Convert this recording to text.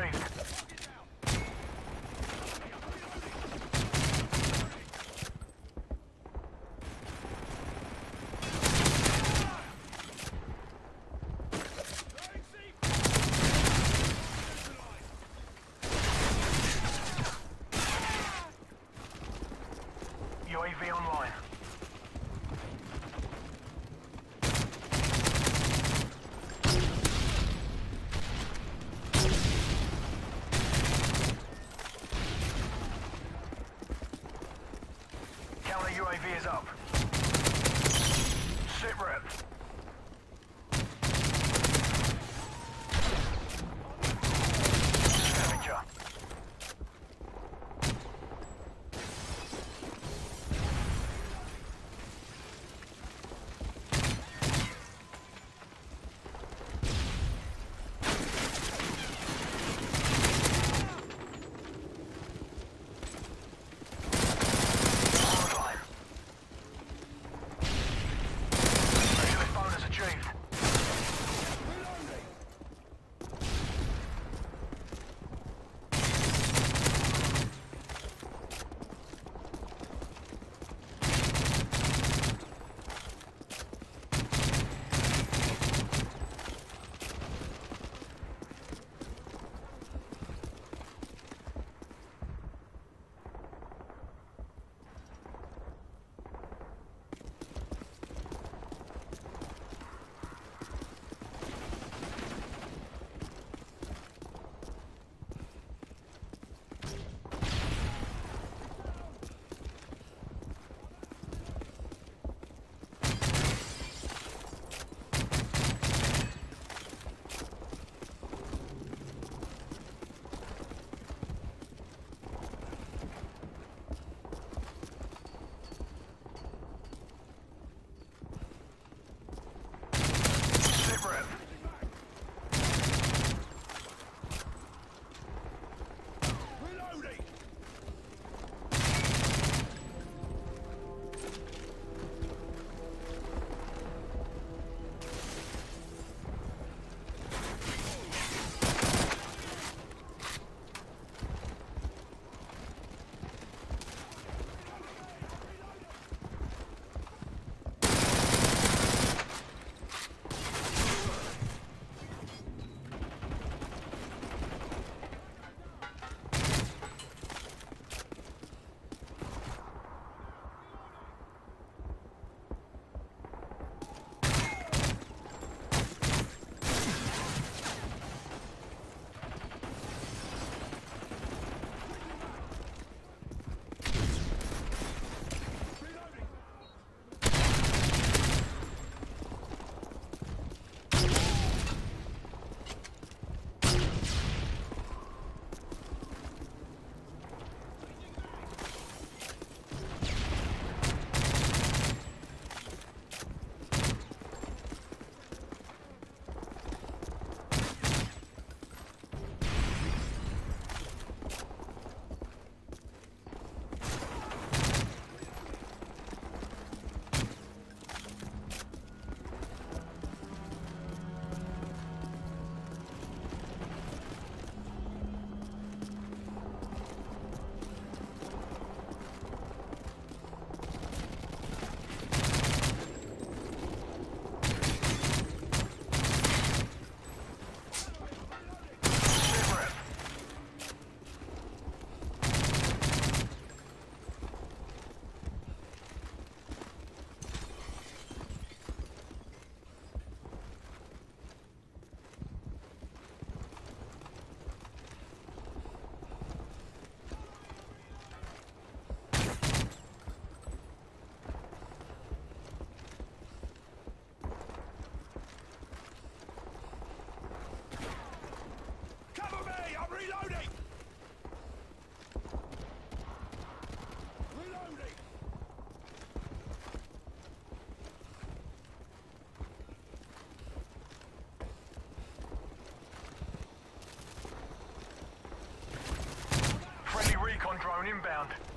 retrieved. UAV is up. Sit rep. ground.